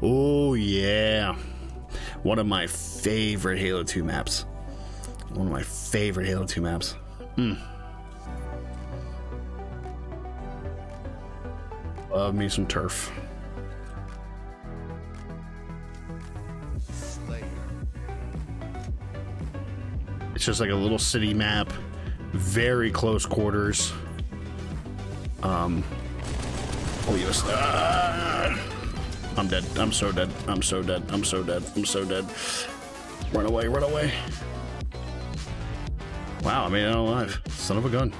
Oh, yeah. One of my favorite Halo 2 maps. One of my favorite Halo 2 maps. Hmm. Love me some turf. It's just like a little city map, very close quarters. Um, oh yes. Ah! I'm dead. I'm so dead. I'm so dead. I'm so dead. I'm so dead. Run away. Run away. Wow, I made it alive. Son of a gun.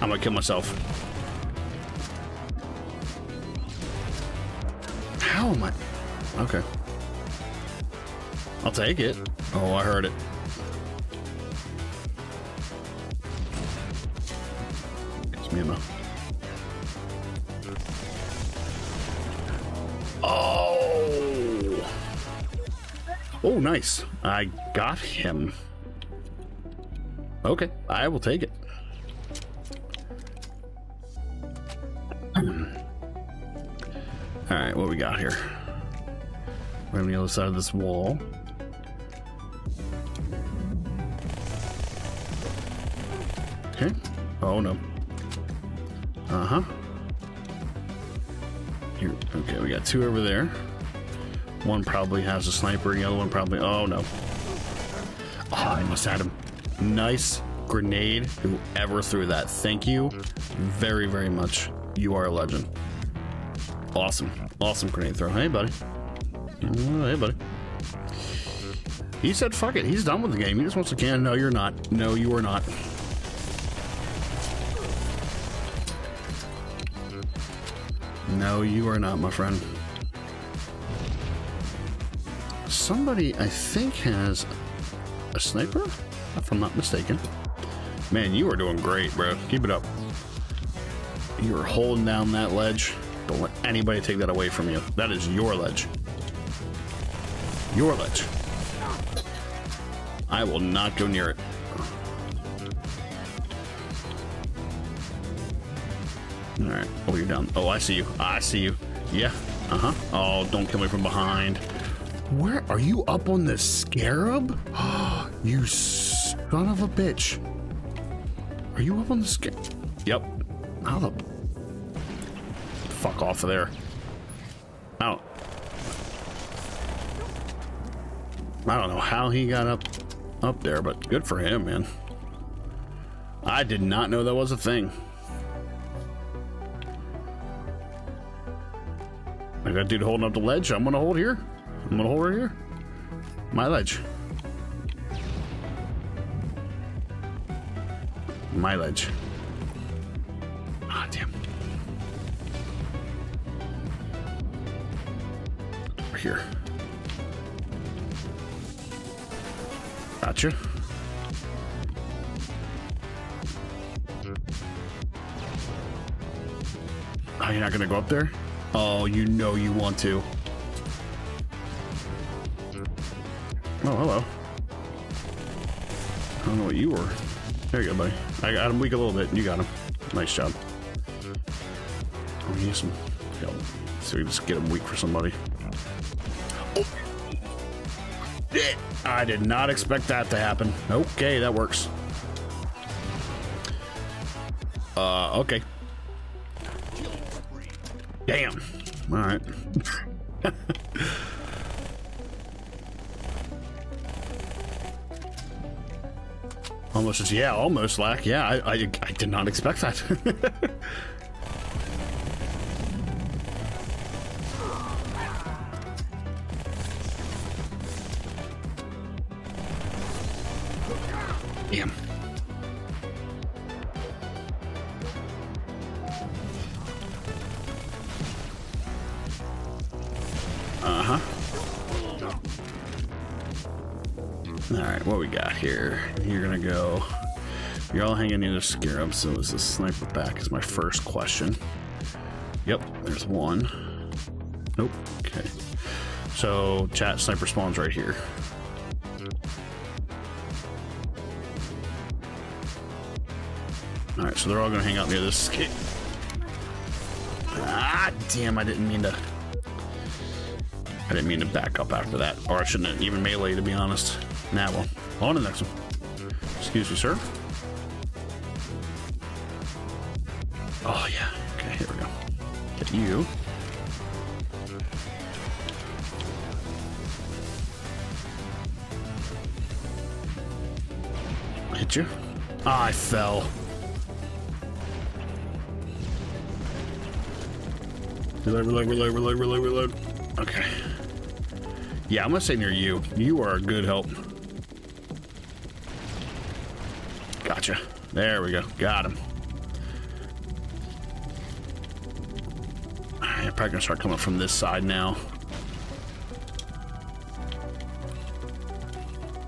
I'm gonna kill myself. How am I? Okay. I'll take it. Oh, I heard it. Oh! Oh, nice. I got him. Okay, I will take it. All right, what we got here? We're on the other side of this wall. Okay. Oh no. Uh huh. Here. Okay, we got two over there. One probably has a sniper, the other one probably. Oh no. Oh, I must have him. Nice grenade. Whoever threw that. Thank you very, very much. You are a legend. Awesome. Awesome grenade throw. Hey, buddy. Oh, hey, buddy. He said, fuck it. He's done with the game. He just wants to can. No, you're not. No, you are not. No, you are not, my friend. Somebody, I think, has a sniper, if I'm not mistaken. Man, you are doing great, bro. Keep it up. You are holding down that ledge. Don't let anybody take that away from you. That is your ledge. Your ledge. I will not go near it. All right. Oh, you're down. Oh, I see you. I see you. Yeah. Uh-huh. Oh, don't kill me from behind. Where are you up on the scarab? you son of a bitch. Are you up on the scarab? Yep. How the fuck off of there. I I don't know how he got up up there, but good for him, man. I did not know that was a thing. Got dude holding up the ledge. I'm gonna hold here. I'm gonna hold right here. My ledge. My ledge. Ah, damn. Over here. Gotcha. Oh, you're not gonna go up there? Oh, you know you want to. Oh, hello. I don't know what you were. There you go, buddy. I got him weak a little bit. You got him. Nice job. Oh, he needs some help. So we just get him weak for somebody. Oh. I did not expect that to happen. Okay, that works. Uh, okay. Damn. All right. almost as yeah, almost like yeah. I, I I did not expect that. Damn. Uh-huh. All right, what we got here? You're gonna go. You're all hanging in a scarab, so is the sniper back? Is my first question. Yep, there's one. Nope. Okay. So chat sniper spawns right here. Alright, so they're all gonna hang out near this skate. Ah, damn, I didn't mean to... I didn't mean to back up after that. Or I shouldn't have even melee, to be honest. Nah, well, on to the next one. Excuse me, sir. Oh, yeah. Okay, here we go. Get you. Hit you. I fell. Reload, reload, reload, reload, reload, reload. Okay. Yeah, I'm gonna say near you. You are a good help. Gotcha. There we go. Got him. I'm probably gonna start coming from this side now.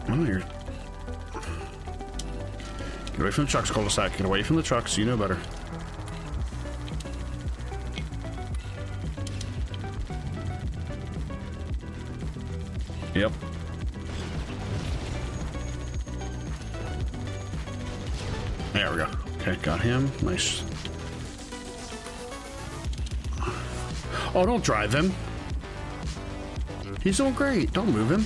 Oh, you're... Get away from the trucks, cul-de-sac. Get away from the trucks. You know better. Yep. There we go. Okay, got him. Nice. Oh, don't drive him. He's doing great. Don't move him.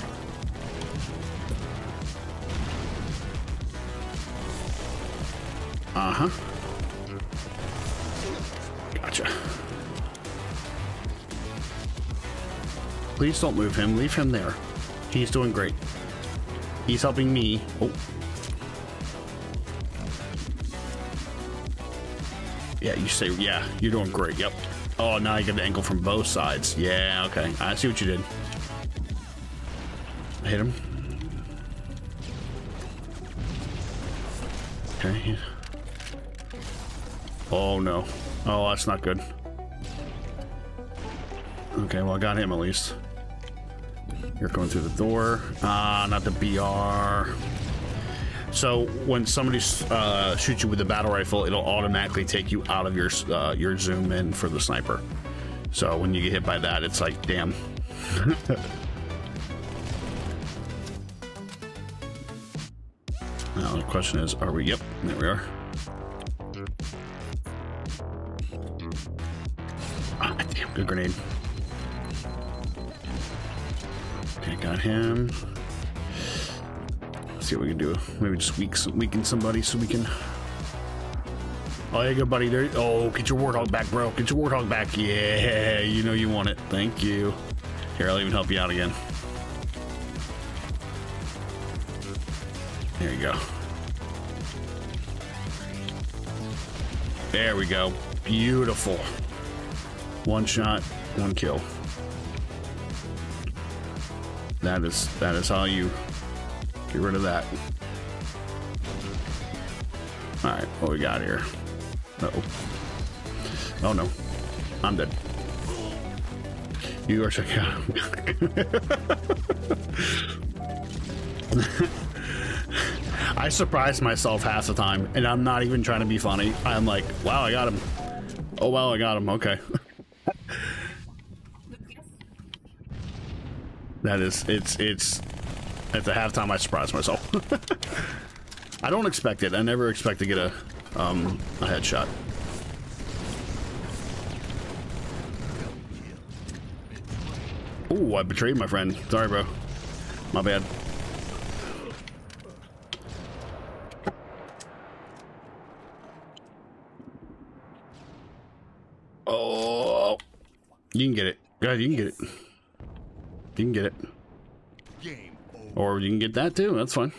Uh-huh. Gotcha. Please don't move him. Leave him there. He's doing great. He's helping me. Oh. Yeah, you say, yeah, you're doing great. Yep. Oh, now you get the angle from both sides. Yeah, okay. I see what you did. hit him. Okay. Oh, no. Oh, that's not good. Okay, well, I got him at least. You're going through the door. Ah, uh, not the BR. So when somebody uh, shoots you with a battle rifle, it'll automatically take you out of your uh, your zoom in for the sniper. So when you get hit by that, it's like, damn. now the question is, are we? Yep, there we are. Ah, damn, good grenade. Okay, got him. Let's see what we can do. Maybe just weak, weaken somebody so we can... Oh, yeah, good buddy. There. Oh, get your warthog back, bro. Get your warthog back. Yeah, you know you want it. Thank you. Here, I'll even help you out again. There you go. There we go. Beautiful. One shot, one kill. That is that is how you get rid of that. All right, what we got here? Uh oh. Oh no, I'm dead. You are checking out. I surprise myself half the time, and I'm not even trying to be funny. I'm like, wow, I got him. Oh, wow, I got him. Okay. That is, it's, it's, at the halftime I surprised myself. I don't expect it. I never expect to get a, um, a headshot. Oh, I betrayed my friend. Sorry, bro. My bad. Oh, you can get it. Go ahead, you can get it. You can get it. Or you can get that too. That's fine.